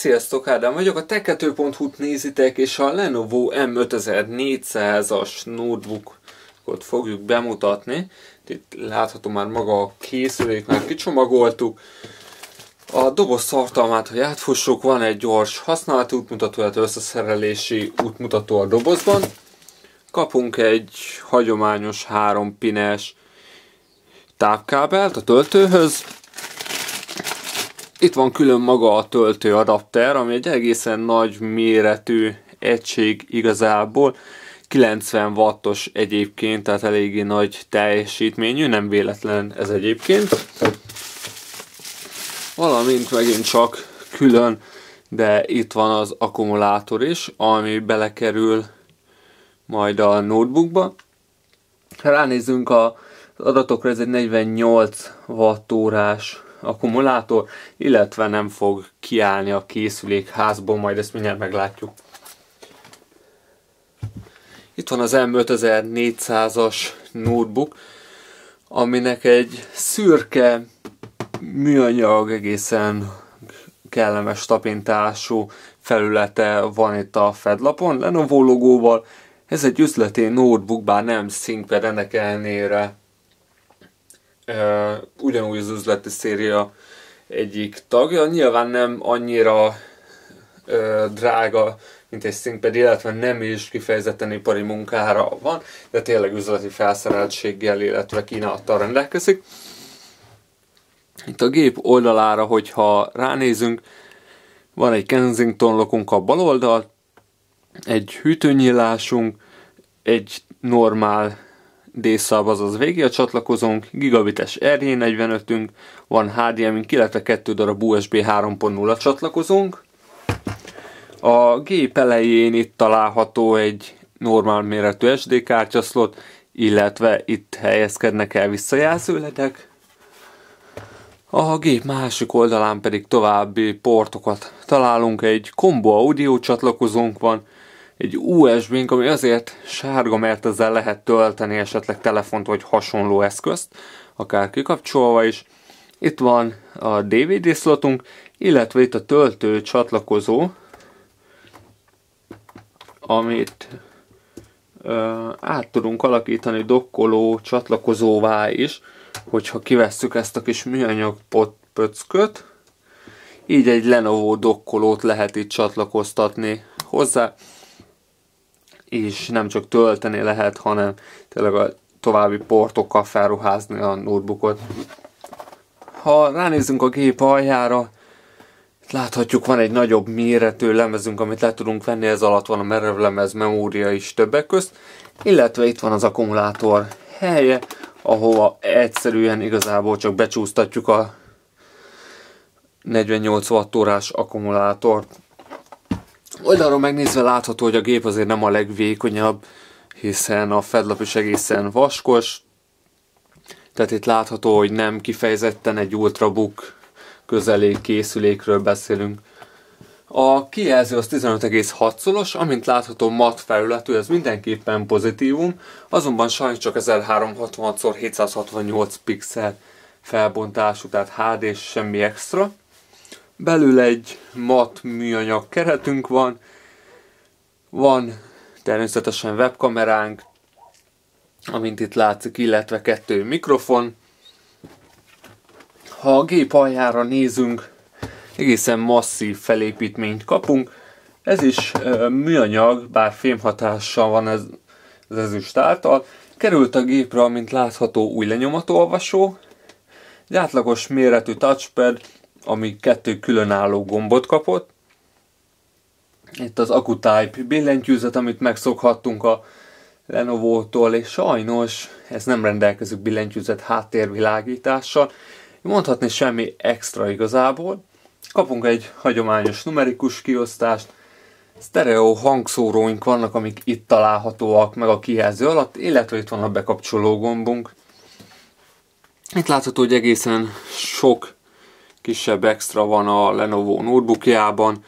Sziasztok, Ádám vagyok, a tech2.hu-t nézitek, és a Lenovo M5400-as notebookot fogjuk bemutatni. Itt látható már maga a készülék, már kicsomagoltuk. A doboz tartalmát, hogy átfussuk, van egy gyors használati útmutató, illetve összeszerelési útmutató a dobozban. Kapunk egy hagyományos 3 pines távkábelt a töltőhöz, itt van külön maga a töltőadapter, ami egy egészen nagy méretű egység igazából. 90 wattos egyébként, tehát eléggé nagy teljesítményű, nem véletlen ez egyébként. Valamint megint csak külön, de itt van az akkumulátor is, ami belekerül majd a notebookba. Ha ránézzünk az adatokra, ez egy 48 wattórás akkumulátor, illetve nem fog kiállni a készülék házból, majd ezt mindjárt meglátjuk. Itt van az M5400-as notebook, aminek egy szürke műanyag, egészen kellemes tapintású felülete van itt a fedlapon, Lenovo logóval. Ez egy üzleti notebook, bár nem ThinkPad ennek ellenére ugyanúgy az üzleti széria egyik tagja. Nyilván nem annyira drága, mint egy ThinkPad, illetve nem is kifejezetten ipari munkára van, de tényleg üzleti felszereltséggel, illetve kínálattal rendelkezik. Itt a gép oldalára, hogyha ránézünk, van egy Kensington lokunk a bal oldal, egy hűtőnyílásunk, egy normál D-szab, azaz végig a csatlakozónk, gigabites RJ45-ünk, van HDMI-nk, illetve kettő darab USB 3.0 csatlakozónk. A gép elején itt található egy normál méretű SD kártyaszlot, illetve itt helyezkednek el visszajelzőledek. A gép másik oldalán pedig további portokat találunk, egy combo audio csatlakozónk van, egy USB-nk, ami azért sárga, mert ezzel lehet tölteni esetleg telefont vagy hasonló eszközt, akár kikapcsolva is. Itt van a DVD szlotunk, illetve itt a töltő csatlakozó, amit ö, át tudunk alakítani dokkoló csatlakozóvá is, hogyha kivesszük ezt a kis műanyag pöcköt, így egy Lenovo dokkolót lehet itt csatlakoztatni hozzá és nem csak tölteni lehet, hanem tényleg a további portokkal felruházni a notebookot. Ha ránézzünk a gép aljára, láthatjuk van egy nagyobb méretű lemezünk, amit le tudunk venni, ez alatt van a merev lemez memória is többek közt, illetve itt van az akkumulátor helye, ahova egyszerűen igazából csak becsúsztatjuk a 48 wattórás akkumulátort Oldalról megnézve látható, hogy a gép azért nem a legvékonyabb, hiszen a fedlap is egészen vaskos, tehát itt látható, hogy nem kifejezetten egy ultrabook közelék készülékről beszélünk. A kijelző az 15,6 szolos, amint látható mat felületű, ez mindenképpen pozitívum, azonban sajnos csak 1366x768 pixel felbontású, tehát HD és semmi extra. Belül egy mat műanyag keretünk van, van természetesen webkameránk, amint itt látszik, illetve kettő mikrofon. Ha a gép aljára nézünk, egészen masszív felépítményt kapunk. Ez is műanyag, bár fémhatással van ez az ezüst által. Került a gépre, mint látható, új lenyomatolvasó, egy átlagos méretű touchpad, ami kettő különálló gombot kapott. Itt az AcuType billentyűzet, amit megszokhattunk a Lenovo-tól, és sajnos ez nem rendelkezik billentyűzet háttérvilágítással. Mondhatni semmi extra igazából. Kapunk egy hagyományos numerikus kiosztást, stereo hangszóróink vannak, amik itt találhatóak meg a kijelző alatt, illetve itt van a bekapcsoló gombunk. Itt látható, hogy egészen sok kisebb extra van a Lenovo notebookjában,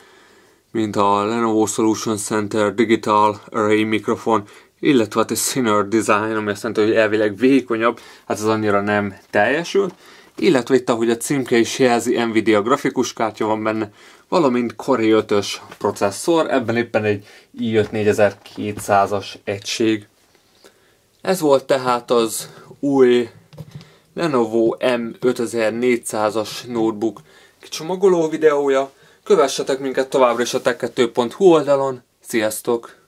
mint a Lenovo Solution Center Digital Array mikrofon, illetve hát egy Thinner Design, ami azt jelenti, hogy elvileg vékonyabb, hát az annyira nem teljesül. Illetve itt, ahogy a címke is jelzi, Nvidia grafikus kártya van benne, valamint Core i5-ös processzor, ebben éppen egy i5 4200-as egység. Ez volt tehát az új Lenovo M5400-as notebook csomagoló videója. Kövessetek minket továbbra is a tech2.hu oldalon. Sziasztok!